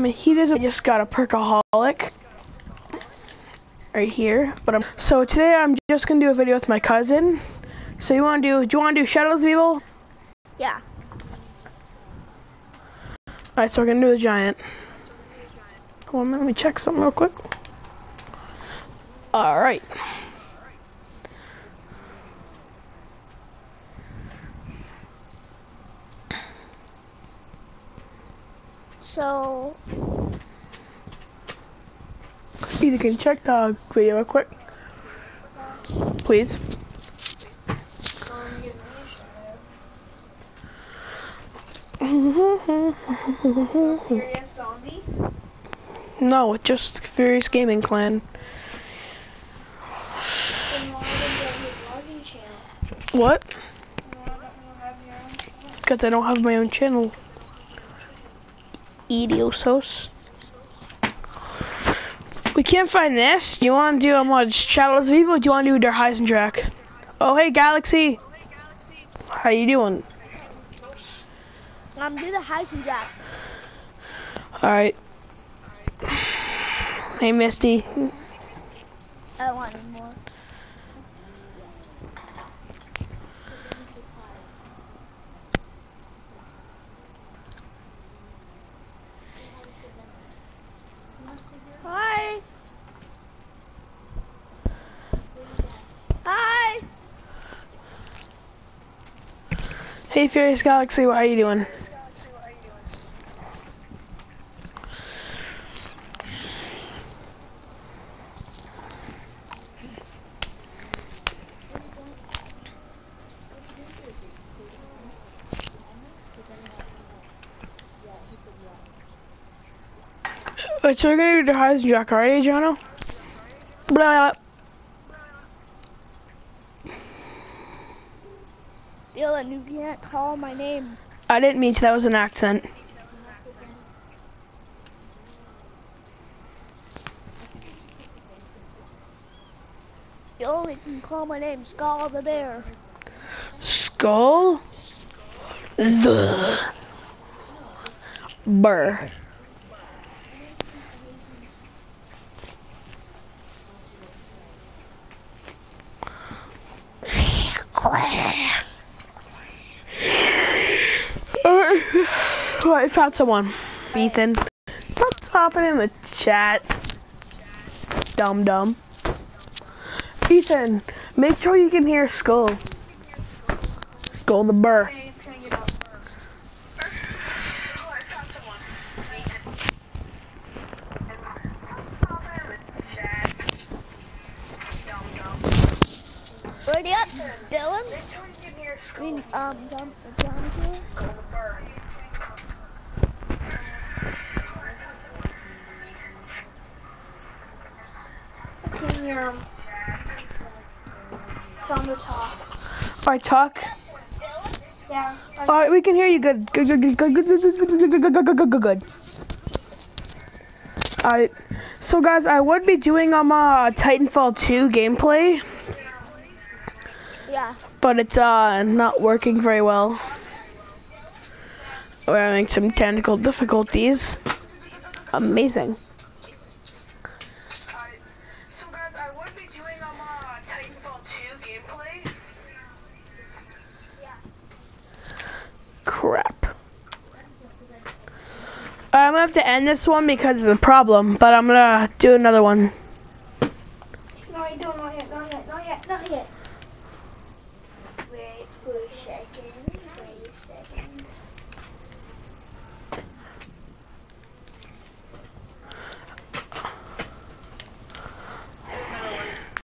mean, he doesn't just got a perkaholic right here. But I'm so today I'm just gonna do a video with my cousin. So you wanna do? Do you wanna do Shadows of Evil? Yeah. All right, so we're gonna do the giant. Hold on, let me check something real quick. All right. so... You can check the video real quick. Please. no, just Furious Gaming Clan. What? Because I don't have my own channel. Idiosos. We can't find this. Do you want to do a what, Shadows of Evil? Or do you want to do Der Eisendrache? Oh, hey, Galaxy. How you doing? I'm um, do the Eisendrache. All right. Hey, Misty. I want more. Hi. Hi. Hey, Furious Galaxy. What are you doing? Alright, so we're gonna do the Eisendrache, alright, Jono? Blah. Dylan, you can't call my name. I didn't mean to, that was an accent. You only can call my name Skull the Bear. Skull? The. Burr. I found someone. Ethan. Stop stopping in the chat. Dum dum. Ethan, make sure you can hear Skull. Skull the burr. Ready up, Dylan? I mean, um, John, John. I can hear him. From the top. Alright, talk. Yeah. Alright, we can hear you good. Good, good, good, good, good, good, good, good, good, good, good, good, good, good. Alright, so guys, I would be doing um uh Titanfall 2 gameplay, Yeah. but it's uh not working very well. We're having some technical difficulties. Amazing. I would be doing Titanfall 2 gameplay. Crap. I'm gonna have to end this one because of the problem, but I'm gonna do another one. No, you don't. Not yet. Not yet. Not yet. Not yet. Wait for a second.